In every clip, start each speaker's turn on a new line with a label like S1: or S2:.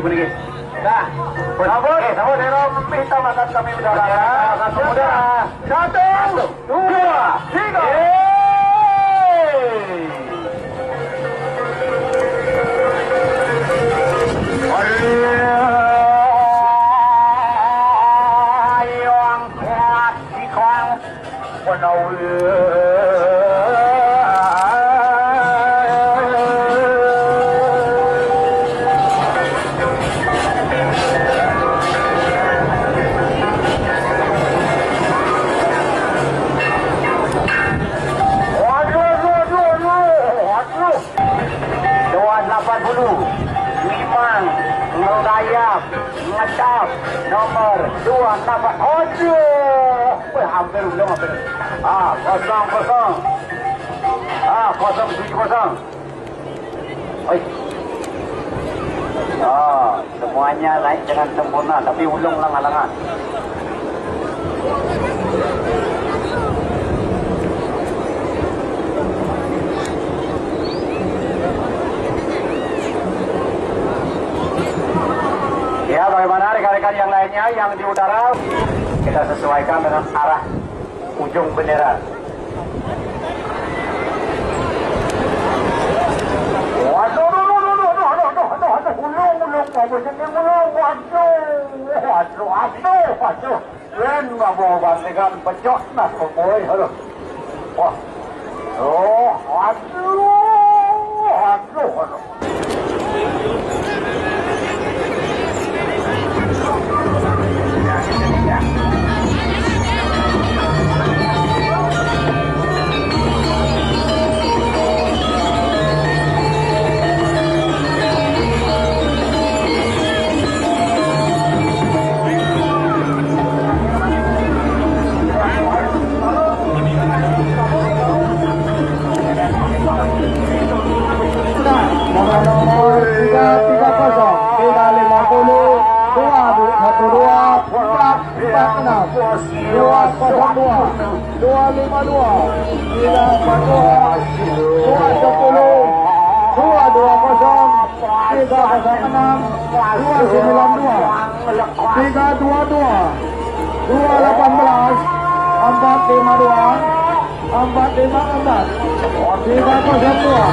S1: kuningin. Nah, eh, sabun, Hero, minta makan kami udara. Kosong kosong ah kosong tujuh kosong Oi. Ah, semuanya naik dengan sempurna tapi ulung langa-langa. Ya, bagaimana rekan-rekan yang lainnya yang di udara kita sesuaikan dengan arah ujung bendera. Ulung, waduh, jadi ulung, waduh, waduh, waduh, waduh, Ren nggak mau bantingan pecok nah, boy, aduh, wah, oh, waduh, waduh, waduh.
S2: Nomor dua lima dua dua dua kosong tiga kosong enam dua sembilan dua tiga dua dua dua delapan belas empat lima dua empat lima empat tiga dua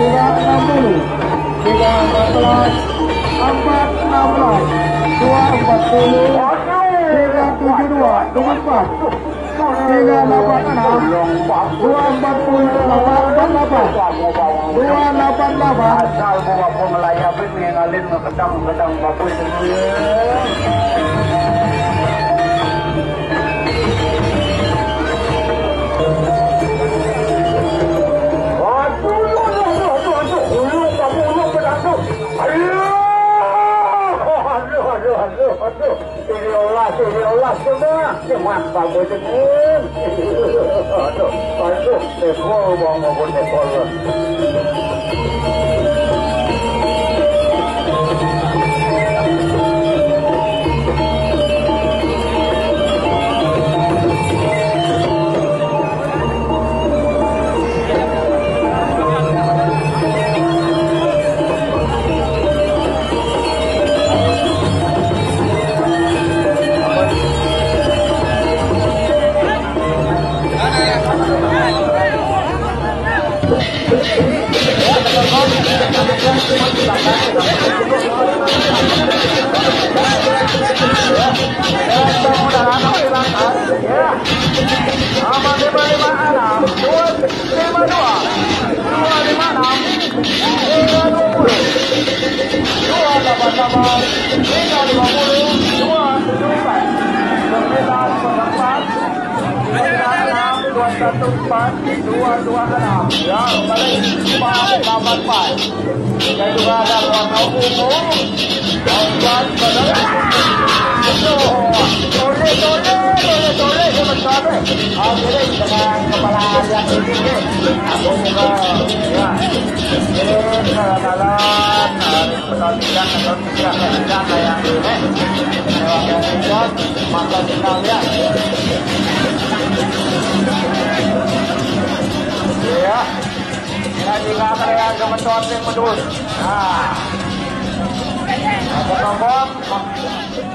S2: tiga enam puluh tiga empat belas empat enam belas dua empat puluh tiga tujuh dua dua empat tiga delapan enam.
S1: Ini ini semua. Semua bagus. Aduh, aduh, ekor bang, maupun ekor. Nama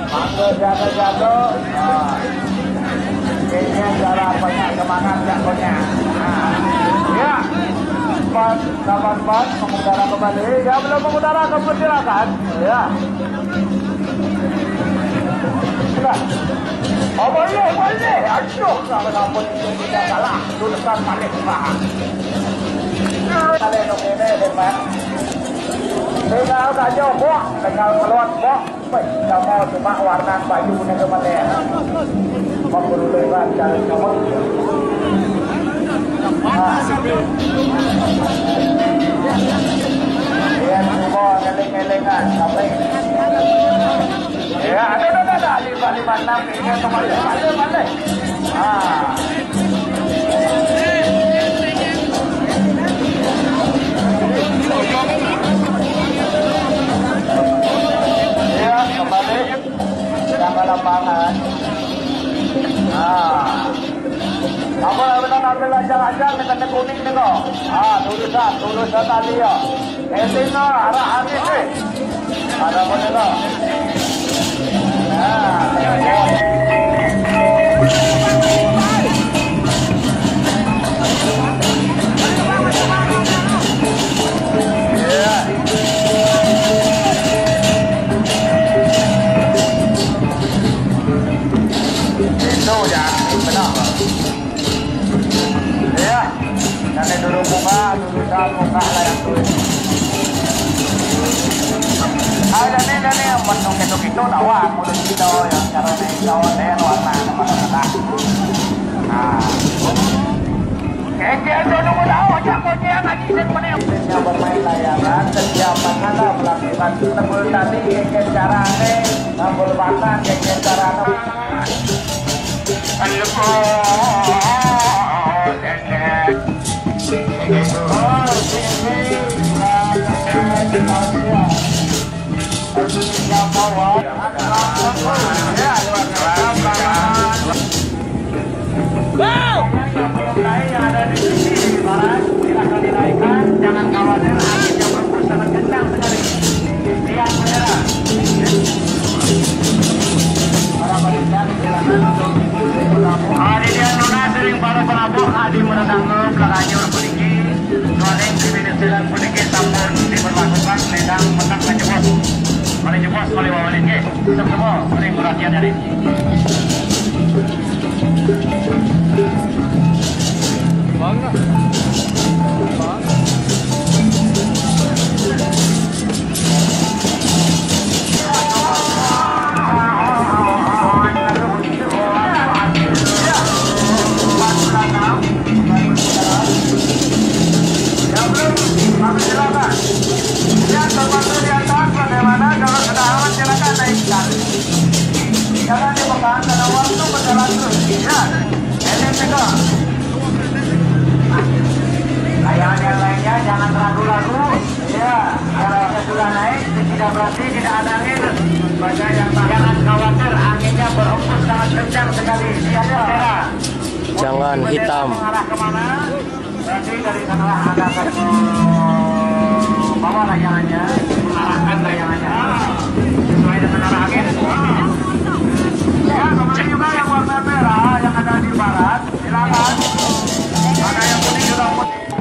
S2: mangga jatuh-jatuh. Nah. Ini cara banyak semangat jagonya. Nah. Ya. Empat, delapan, empat, mengudara kembali. Ya belum mengudara, kepersilakan. Ya. Sudah. Oh boleh, boleh. Aduh, kenapa-napa itu tidak kalah. Tulisan paling bahan. Kalian Depan. Tinggal saja buah, tinggal keluar buah. Wih, kamu cuma warna baju ini ke mana Mau dulu lewat jalan kamu. Ya, semua ngeleng-ngelengan sampai. Ya, ada ada ada lima lima enam ini kembali balik balik. Ah. lapangan. Nah. Apa lah benar nampil ajar-ajar ni kena kuning ni kau. Ah, tulisan, tulisan tadi ya. Esin no, arah hati si. Ada pun ni. Nah, ya. Adi menetangkan belakangnya berpuniki Nuaning di puniki sampun ke Semua dari.
S3: Bangga.
S2: Jangan Layangan yang lainnya jangan ragu-ragu. Ya, kalau sudah naik, tidak berarti tidak ada angin. Baca yang jangan khawatir, anginnya berhembus sangat kencang sekali. Tiada.
S4: Jangan
S2: Bendera
S4: hitam.
S2: Mengarah ke mana? Berarti dari sanalah ada satu bawa layangannya, arahkan layangannya sesuai dengan arah angin. Ya, kemarin juga yang warna merah yang ada di barat, silakan. Ada yang kuning juga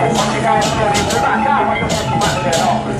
S2: tiga puluh ribu. Tiga puluh ribu tak ada untuk cuma zero. Terima kasih.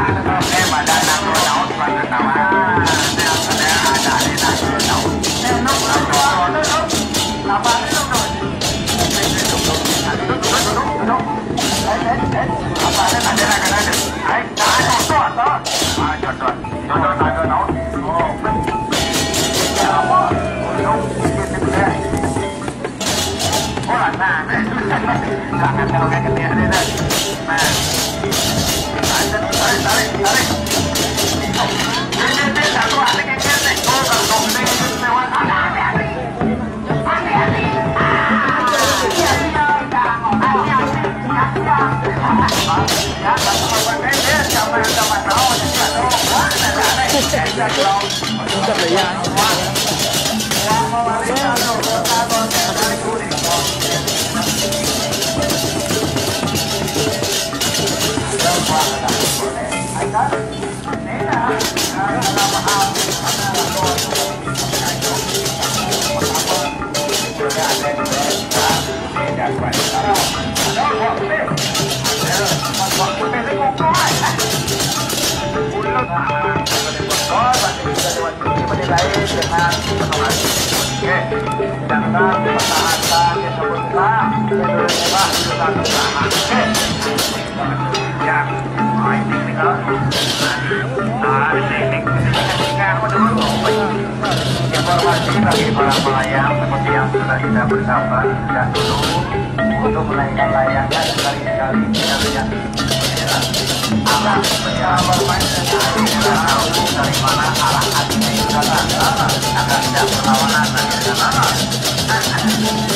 S2: Jangan kalau kayak ketia deh dah. Nah. Ini, ini, satu ada, ada, ada. Ada, ada. Ada, ada, ada. Ini, sama Jangan Ya, Informasi bagi para pelayang seperti yang sudah kita bersabar sejak dulu untuk menaikkan layangnya sekali-sekali kita lihat arah penyelam bermain dengan tahu dari mana arah hatinya itu datang agar tidak berlawanan dengan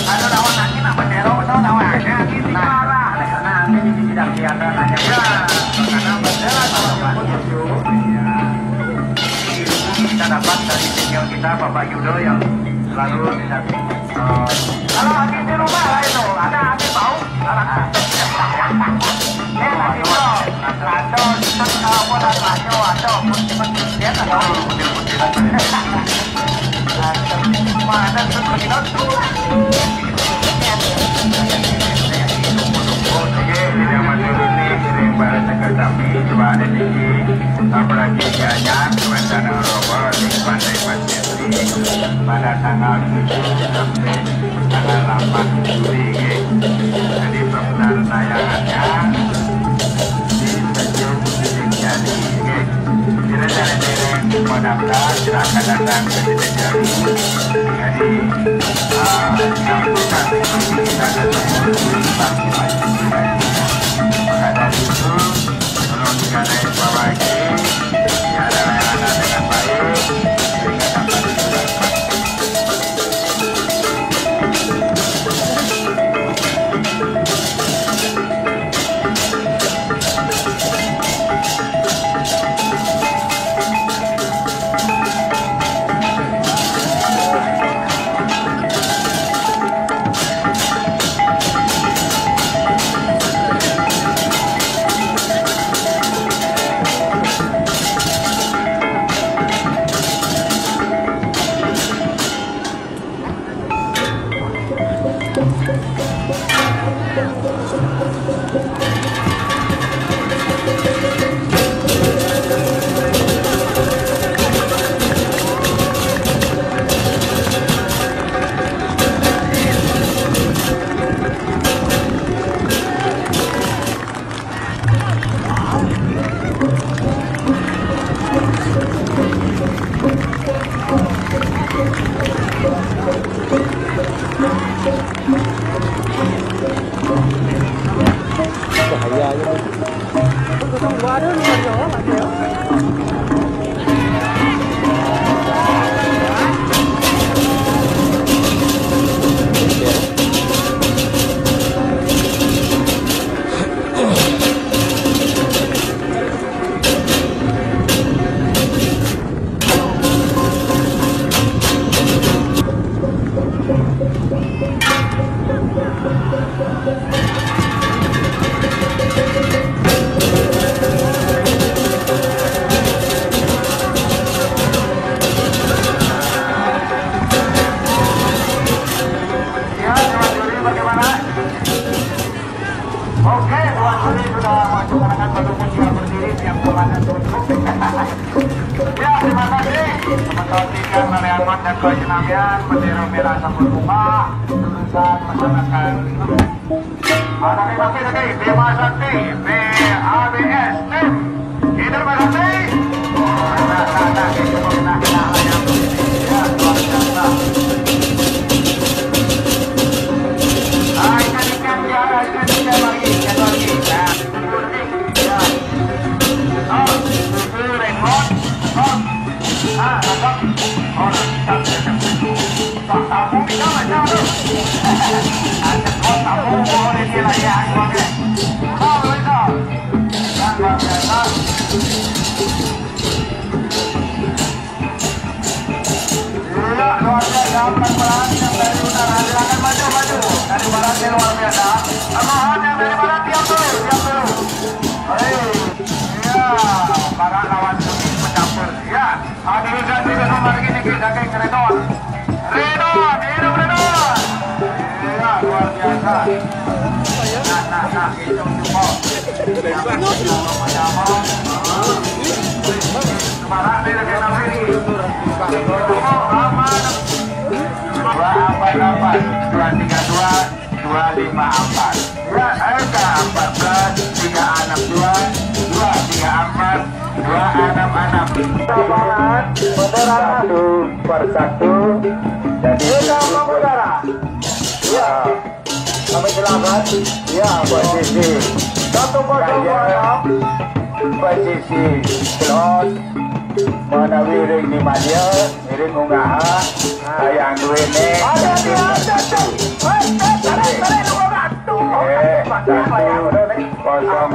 S2: ada lawan nanti nama dero atau lawannya ini arah nanti tidak kelihatan hanya kita Bapak Yudo yang selalu tidak uh, kalau di rumah lah itu ada ada bau eh lagi kalau mau dia mana ini kami coba ada tinggi apalagi banyak rencana robot di pasir pada tanggal 7 sampai tanggal 8 Juli jadi permulaan tayangannya di stasiun titik jadi tidak dari dereng mau daftar silakan datang ke titik jadi jadi yang bukan kita datang maka dari itu menurut negara
S5: Pendukung siap berdiri siap komandan ya, terima kasih. Teman-teman dan Kejenamian, bendera merah sambut bunga, tulisan masyarakat. Ada lagi lagi, Bima Sakti, BABS. Hidup Sakti. Nah, nah, nah, Redon, hidup Redon. Ya, luar. Nah, nah, nah, itu jumpa. Sama-sama. Barat di dalam sini. Oh, aman. dua empat delapan dua tiga dua dua lima empat ya angka empat belas tiga enam dua dua tiga empat dua enam enam lapangan bendera satu per satu jadi kita mengudara ya kami silakan ya posisi satu kosong kosong posisi slot mana wiring di media wiring unggahan sayang duwe ne ada di ada tarik tarik lu ratu eh satu kosong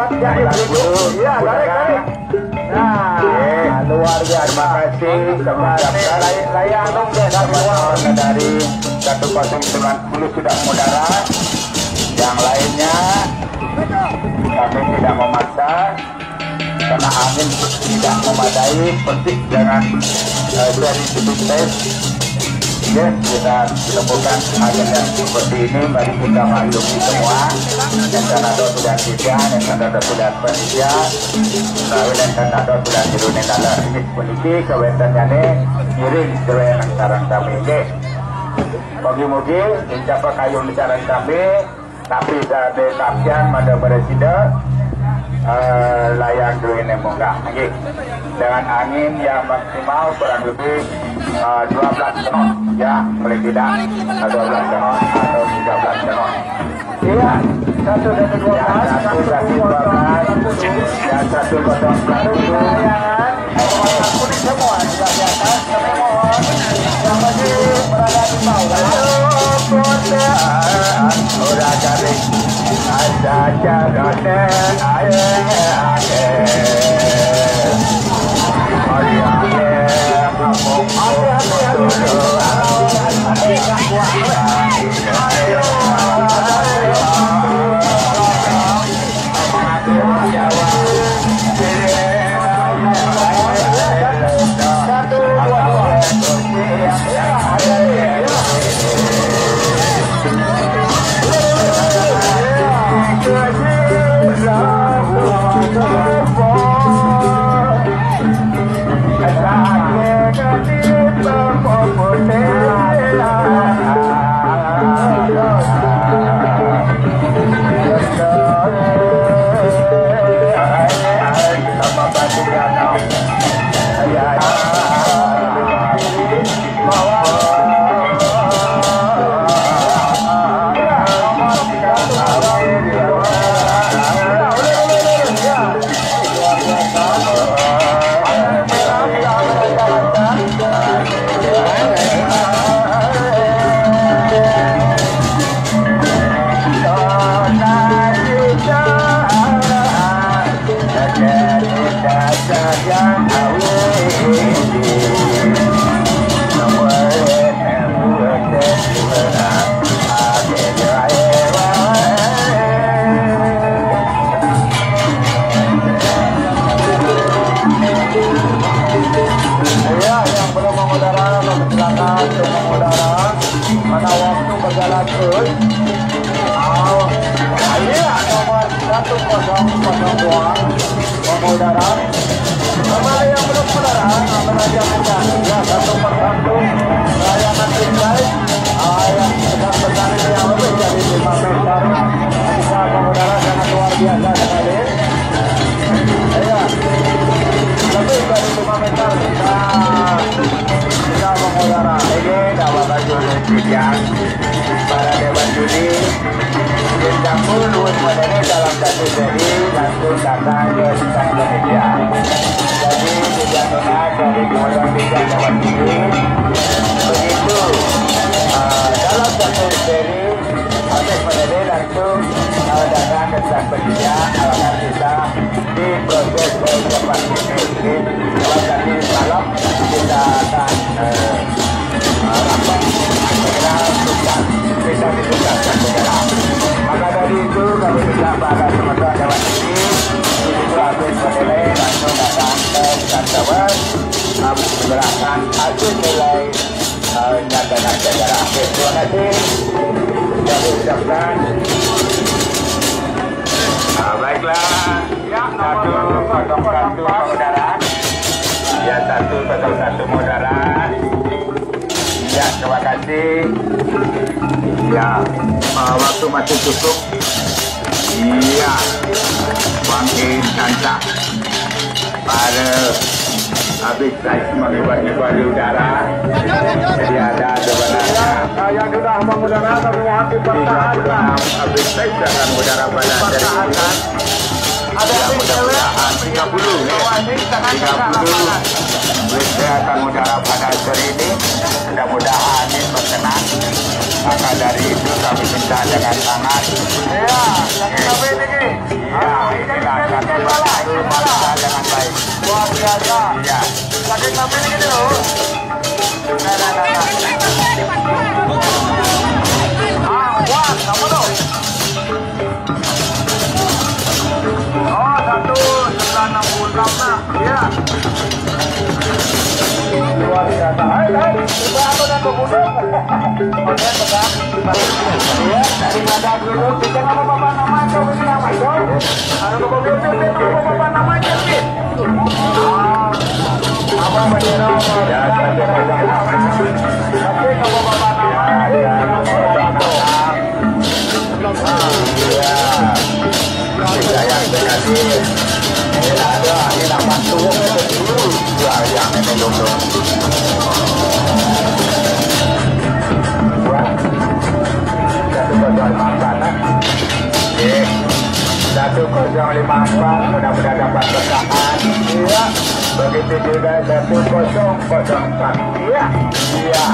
S5: iya tarik tarik Nah, luar biasa. Terima kasih. Mengucapkan layang dong dari dari satu kosong sembilan puluh sudah mudara. Yang lainnya kami tidak memaksa. Karena angin tidak memadai persik dengan uh, dari sudut tes ya kita temukan yang seperti ini. Mari kita maklumi semua. Yang Kanada sudah tiga yang Kanada sudah panitia Rawi dan Kanada sudah ini puniki kewentannya ini kirim kewen yang sarang kami. Ini Mugi-mugi mencapai kayu bicara kami tapi ada tapian pada presiden eh, layang yang munggah lagi dengan angin yang maksimal kurang lebih eh, 12 knot ya boleh tidak eh, 12 knot atau 13 knot iya satu dari dua belas satu dari dua belas dan satu kosong satu di semua juga biasa kami mohon yang masih berada di bawah udah cari ada ini dalam satu seri datang ke bintang Indonesia jadi tidak benar dari kemudian dewan judi begitu uh, dalam satu seri Habis menjadi langsung uh, datang ke bintang Indonesia akan kita di proses cepat ini jadi kalau tadi malam kita akan uh, bisa dituntaskan segera maka dari itu kami minta pada teman-teman dewan itu habis menilai langsung ke kantor menyerahkan hasil nilai nyatakan secara akhir terima kasih. kami ucapkan baiklah, satu kosong satu saudara, ya satu kosong satu saudara, ya terima kasih, ya uh, waktu masih cukup, iya, makin santai pada habis naik mengibar-ngibar di udara, jadi ada sebenarnya
S1: Yang sudah mengudara tapi hati pertahankan.
S5: habis naik dengan udara pada dari mudah-mudahan 30 ya 30 Kesehatan udara pada sore ini Mudah-mudahan ini berkenan Maka dari itu kami minta dengan sangat
S1: Ya.
S5: Ya inilah persatu Maka dengan baik
S1: Luar biasa.
S5: Ya
S1: Lagi kami ini gini loh. Nah, nah, coba aku dan kebudung. Oke, pegang. Iya, dari nada dulu. Kita nama bapak nama kau ini nama kau. Ada kebudung itu nama bapak bendera?
S5: Ya persatu
S1: Tapi kalau bapak nama,
S5: Ya
S1: nama
S5: satu Ya Tiga yang terkasih Ini ada Ini nama satu kosong lima empat. Iya begitu juga satu kosong kosong empat iya. Iya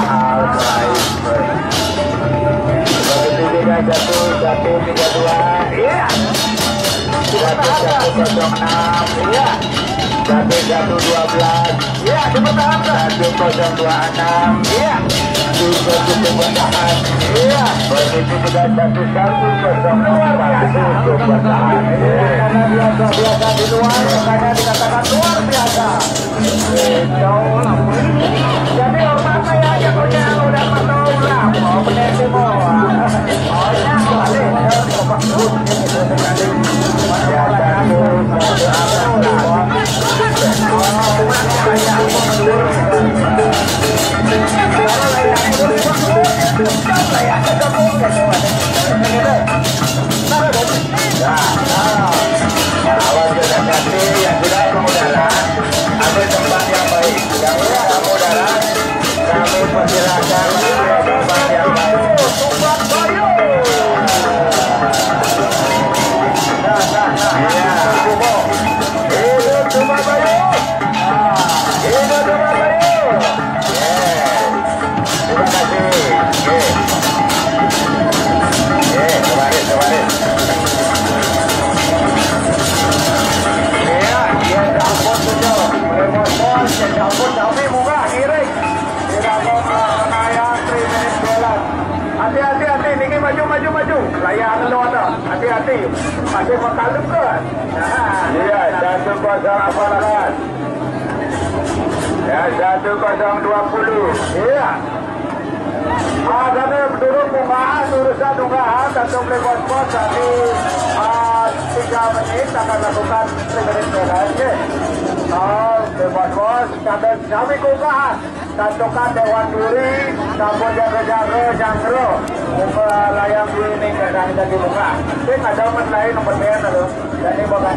S5: begitu juga satu satu tiga dua iya kosong iya satu satu dua belas satu dua enam satu satu
S1: biasa di luar, dikatakan luar biasa. Jadi orang saya aja udah benar. Oh ya, 啊。langsung melakukan pos jadi ah, tiga menit akan lakukan sprint pedalnya. Nah, oh, lewat Bos, sampai kami kukahan satukan dewan duri campur jaga-jaga jangro layang duri ini kadang jadi buka. Tapi ada men lain nomor dia lalu. Jadi bukan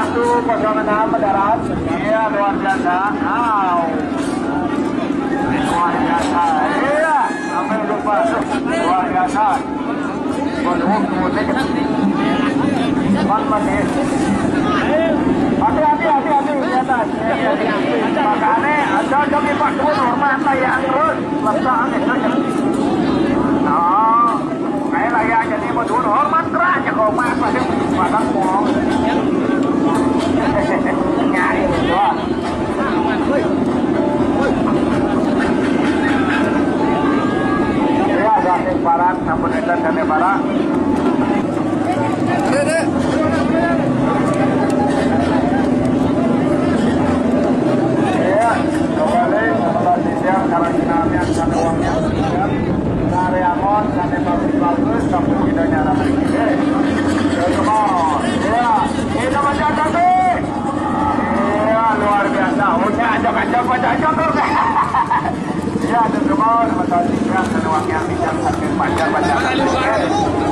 S1: 106 mendarat. Iya, luar biasa. Wow. Luar biasa. Iya, sampai udah masuk. Luar biasa. Belum mulai ke menit. Hati, hati, hati, hati. Di atas. Makanya, ada jogi Pak Kebun, hormat saya terus. Lepas angin saja. Oh, kayak mau ya, hormat kerajaan. Kau mas, masih, masih, masih, barat, sampun edan. Iya. Iya, on. Iya, kita tapi. Iya, luar biasa. Udah ajak-ajak baca ajak Iya, ada semua kembali siang karena uangnya siang sampai baca baca.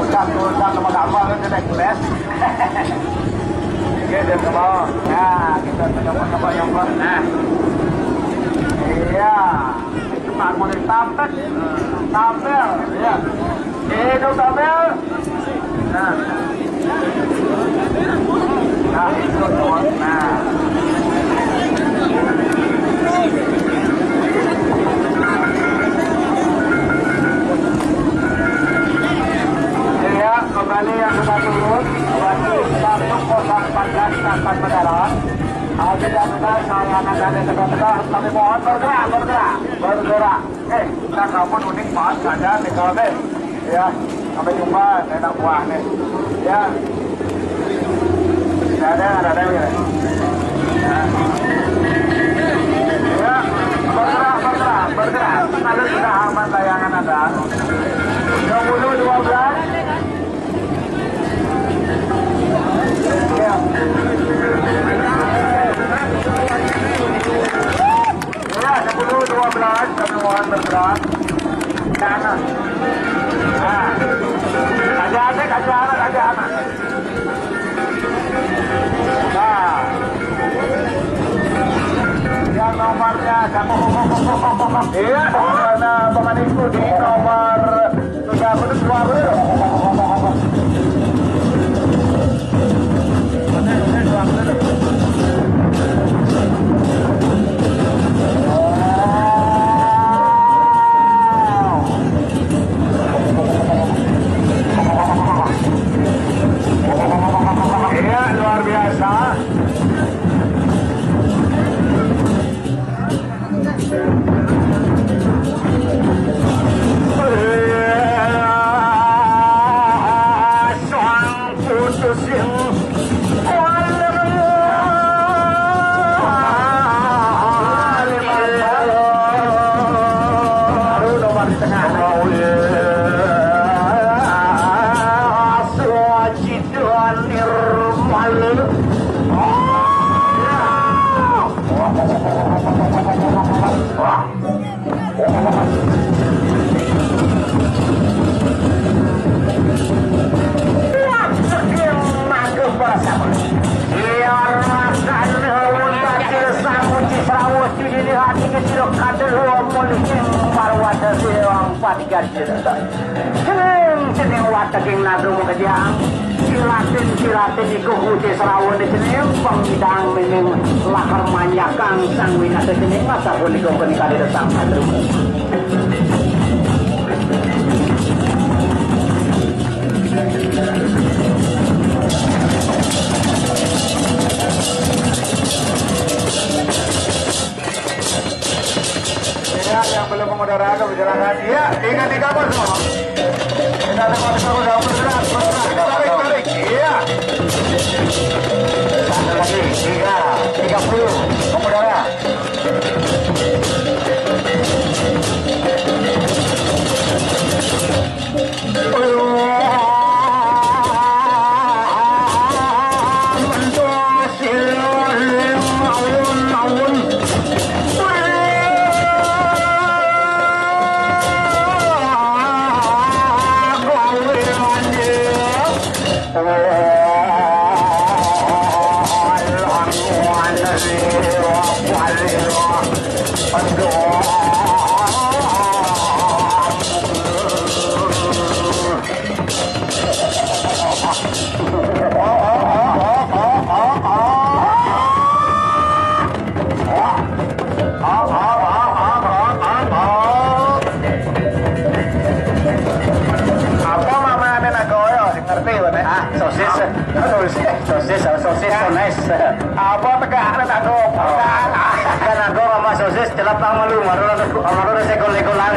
S1: Udah, udah, sama gambar udah kelas. Oke, dan ke bawah. Nah, kita coba-coba yang. Nah. Iya. Pak mulai tampil. Tampil. Iya. Itu tampil. Nah. Nah, itu tuh. Nah. Iya, kembali yang kita turun. Berarti satu kosan 14 tanpa mendarat. Kalau tidak benar, saya akan ada tegak-tegak. Kami mohon bergerak, bergerak, bergerak. Eh, kita kamu unik banget saja kalau deh. Ya, sampai jumpa. Enak buah nih. Ya. Ada, ada ada ya. Ya, bergerak. Kalau sudah aman layangan ada. 20 12 Ya. 10 12 kami mohon bergerak. Kanan. Nah. Aja adik, aja anak, aja. Nah. Yang nomornya kamu Iya, Serawon di sini pengidang winata sini masa punika punika di datang madru. Ya, yang belum mengudara ke perjalanan. Iya, ingat di kapal semua. Kita tempat kita udah bergerak, bergerak,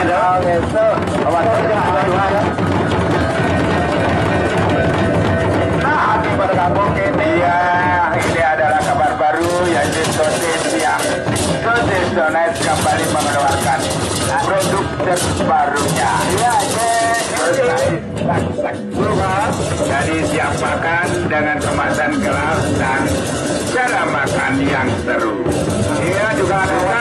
S1: do. Oh gitu. Awas Nah, pada kampung ini. Ini adalah kabar baru yaitu ya. Kembali mengeluarkan produk terbarunya. Ya, jadi siap makan dengan kemasan gelas dan cara makan yang seru. Iya juga ada.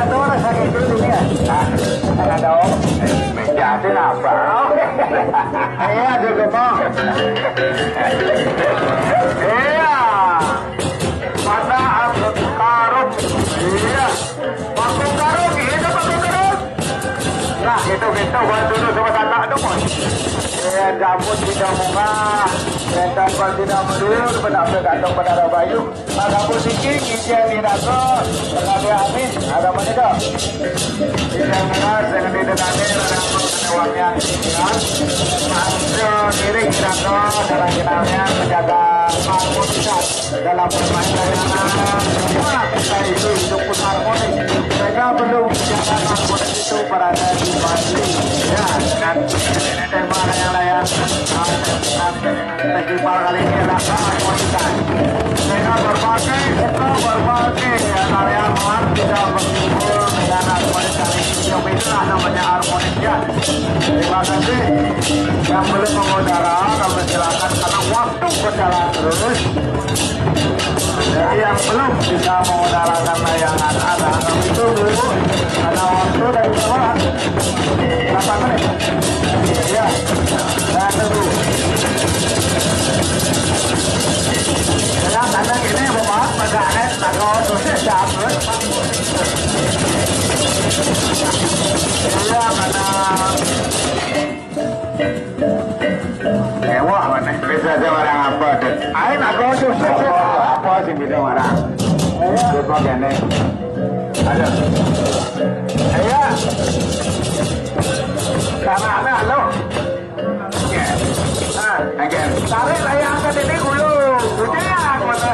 S1: ada dong. Menjadi apa? Iya, juga mau. Iya. Mana aku karung? Iya. Aku karung, itu aku karung. Nah, gitu buat dulu sama kakak dong. Ya, jambut tidak muka, dan tanpa tidak mundur, benar bergantung pada bayu. Maka pusiki, ijen tidak ke, dengan amin, ada mana itu? Ijen keras dengan didekati, ada uangnya, ya. Masuk diri tidak ke, dalam menjaga harmonitas dalam bermain layanan. Gimana kita itu pun harmonis? Mereka perlu menjaga harmonis itu berada di Bali. Ya, dan tema yang layan festival kali ini adalah harmonitas. Mereka berbagai, kita berbagai mohon tidak berkumpul dengan harmonitas. Yang itulah namanya harmonis ya. Terima kasih. Yang belum mengudara, kami silakan karena waktu berjalan terus. Jadi yang belum bisa mengudarakan tayangan ada kami tunggu karena waktu dari sekolah. Berapa menit? Mana? Bisa aja barang apa? Ayo nak kau susah apa sih bisa barang? Ayo, coba gini. Ada. Ayo. Sama apa lo? Ah, again. Tarik saya angkat ini dulu. Ujang mana?